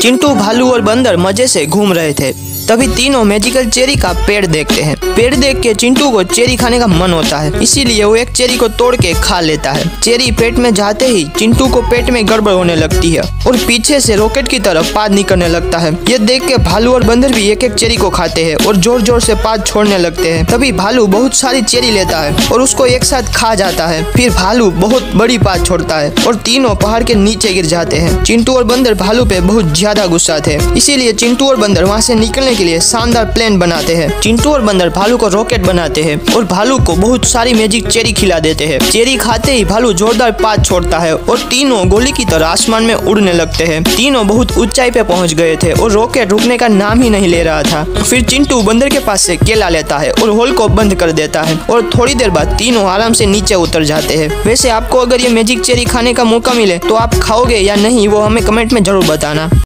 चिंटू भालू और बंदर मज़े से घूम रहे थे। तभी तीनों मैजिकल चेरी का पेड़ देखते हैं। पेड़ देख के चिंटू को चेरी खाने का मन होता है। इसीलिए वो एक चेरी को तोड़ के खा लेता है। चेरी पेट में जाते ही चिंटू को पेट में गड़बड़ होने लगती है और पीछे से रॉकेट की तरफ़ पाद निकलने लगता है। ये देख के भालू और बंदर भी एक एक चेरी को खाते हैं और ज़ोर ज़ोर से पाद छोड़ने लगते हैं। तभी भालू बहुत सारी चेरी लेता है और उसको एक साथ खा जाता है। फिर भालू बहुत बड़ी पाद छोड़ता है और तीनों पहाड़ के नीचे गिर जाते हैं। चिंटू और बंदर भालू पे बहुत ज़्यादा गुस्सा थे। इसीलिए चिंटू और बंदर वहाँ से निकलने के लिए शानदार प्लान बनाते हैं। चिंटू और बंदर भालू को रॉकेट बनाते हैं और भालू को बहुत सारी मैजिक चेरी खिला देते हैं। चेरी खाते ही भालू जोरदार पाद छोड़ता है और तीनों गोली की तरह आसमान में उड़ने लगते हैं। तीनों बहुत ऊंचाई पे पहुँच गए थे और रॉकेट रुकने का नाम ही नहीं ले रहा था। फिर चिंटू बंदर के पास से केला लेता है और होल को बंद कर देता है और थोड़ी देर बाद तीनों आराम से नीचे उतर जाते हैं। वैसे आपको अगर ये मैजिक चेरी खाने का मौका मिले तो आप खाओगे या नहीं, वो हमें कमेंट में ज़रूर बताना।